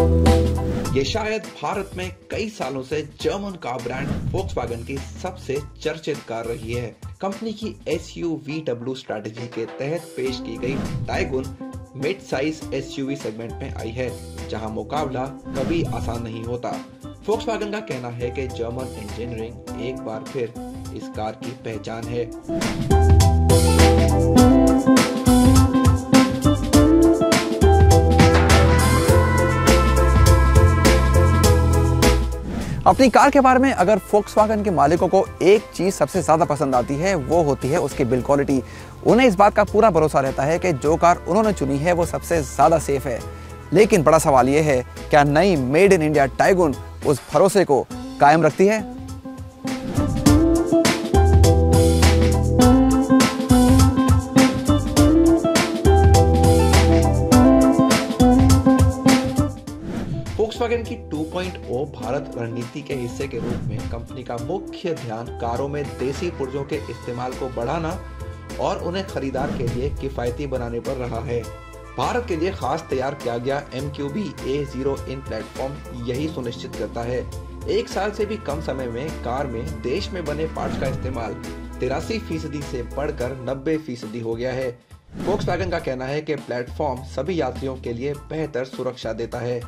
ये शायद भारत में कई सालों से जर्मन कार ब्रांड फोक्सवागन की सबसे चर्चित कार रही है। कंपनी की S U V W strategy के तहत पेश की गई Taigun mid size SUV segment में आई है, जहाँ मुकाबला कभी आसान नहीं होता। फोक्सवागन का कहना है कि जर्मन इंजीनियरिंग एक बार फिर इस कार की पहचान है। अपनी कार के बारे में अगर फोक्स के मालिकों को एक चीज़ सबसे ज़्यादा पसंद आती है, वो होती है उसकी बिल्ड क्वालिटी उन्हें इस बात का पूरा भरोसा रहता है कि जो कार उन्होंने चुनी है, वो सबसे ज़्यादा सेफ़ है। लेकिन बड़ा सवाल यह है, क्या नई मेड इन इंडिया टाइगुन उस भरोसे को कायम रखती है? Volkswagen की 2.0 भारत रणनीति के हिस्से के रूप में कंपनी का मुख्य ध्यान कारों में देसी पुर्जों के इस्तेमाल को बढ़ाना और उन्हें खरीदार के लिए किफायती बनाने पर रहा है। भारत के लिए खास तैयार किया गया M Q B A zero in platform यही सुनिश्चित करता है। एक साल से भी कम समय में कार में देश में बने पार्ट्स का इस्तेमाल तिरासी फ़ीसदी से बढ़कर नब्बे फ़ीसदी हो गया है। फोक्स का कहना है कि प्लेटफॉर्म सभी यात्रियों के लिए बेहतर सुरक्षा देता है।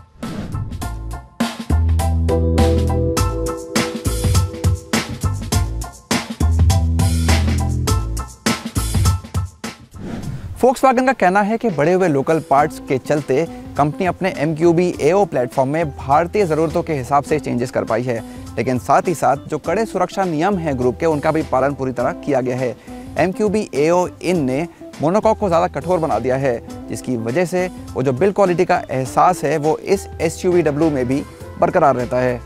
फोक्सवागन का कहना है कि बढ़े हुए लोकल पार्ट्स के चलते कंपनी अपने M Q B AO platform में भारतीय ज़रूरतों के हिसाब से चेंजेस कर पाई है। लेकिन साथ ही साथ जो कड़े सुरक्षा नियम हैं ग्रुप के, उनका भी पालन पूरी तरह किया गया है। M Q B A O in monocoque को ज़्यादा कठोर बना दिया है, जिसकी वजह से वो जो बिल्ड क्वालिटी का एहसास है, वो इस एस में भी बरकरार रहता है।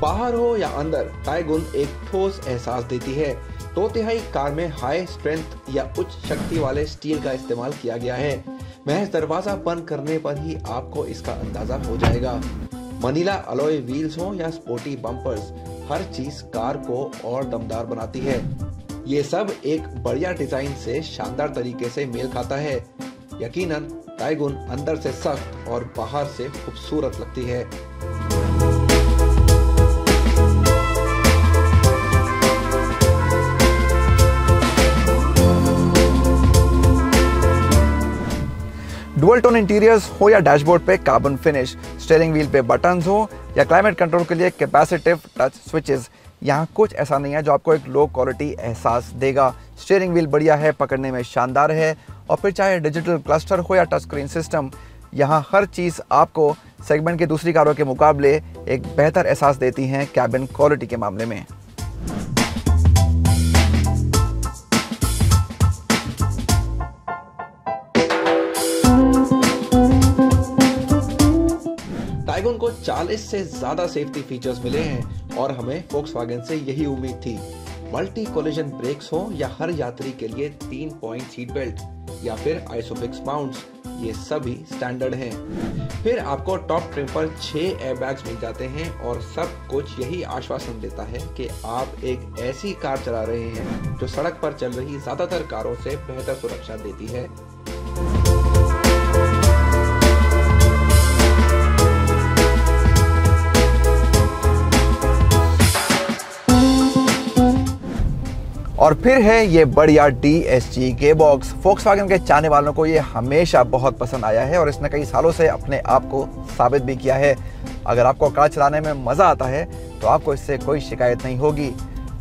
बाहर हो या अंदर, टाइगुन एक ठोस एहसास देती है। दो तिहाई कार में हाई स्ट्रेंथ या उच्च शक्ति वाले स्टील का इस्तेमाल किया गया है। महज दरवाज़ा बंद करने पर ही आपको इसका अंदाज़ा हो जाएगा। मनीला अलॉय व्हील्स हो या स्पोर्टी बम्पर्स हर चीज़ कार को और दमदार बनाती है। ये सब एक बढ़िया डिज़ाइन से शानदार तरीके से मेल खाता है। यकीनन टाइगुन अंदर से सख्त और बाहर से खूबसूरत लगती है। डुअल टोन इंटीरियर्स हो या डैशबोर्ड पे कार्बन फिनिश स्टेयरिंग व्हील पे बटन्स हो या क्लाइमेट कंट्रोल के लिए कैपेसिटिव टच स्विचेस यहाँ कुछ ऐसा नहीं है जो आपको एक लो क्वालिटी एहसास देगा। स्टेयरिंग व्हील बढ़िया है, पकड़ने में शानदार है और फिर चाहे डिजिटल क्लस्टर हो या टच स्क्रीन सिस्टम यहाँ हर चीज़ आपको सेगमेंट की दूसरी कारों के मुकाबले एक बेहतर एहसास देती हैं कैबिन क्वालिटी के मामले में। को 40 से ज़्यादा सेफ्टी फीचर्स मिले हैं और हमें फोक्सवागन से यही उम्मीद थी। मल्टी कोलिजन ब्रेक्स हो या हर यात्री के लिए तीन पॉइंट सीट बेल्ट या फिर आइसोफिक्स माउंट्स ये सभी स्टैंडर्ड हैं। फिर आपको टॉप ट्रिम पर छह एयरबैग्स मिल जाते हैं और सब कुछ यही आश्वासन देता है कि आप एक ऐसी कार चला रहे हैं जो सड़क पर चल रही ज़्यादातर कारों से बेहतर सुरक्षा देती है। और फिर है ये बढ़िया डी एस जी गे बॉक्स फोक्स के चाहने वालों को ये हमेशा बहुत पसंद आया है और इसने कई सालों से अपने आप को साबित भी किया है। अगर आपको कार चलाने में मज़ा आता है तो आपको इससे कोई शिकायत नहीं होगी।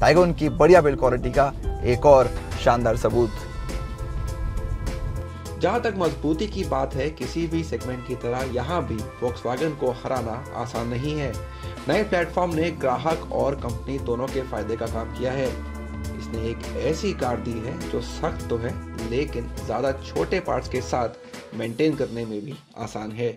टाइगोन की बढ़िया बिल्ड क्वालिटी का एक और शानदार सबूत। जहाँ तक मजबूती की बात है, किसी भी सेगमेंट की तरह यहाँ भी वॉक्सवैगन को हराना आसान नहीं है। नए प्लेटफॉर्म ने ग्राहक और कंपनी दोनों के फ़ायदे का काम किया है। इसने एक ऐसी कार दी है जो सख्त तो है, लेकिन ज़्यादा छोटे पार्ट्स के साथ मेंटेन करने में भी आसान है।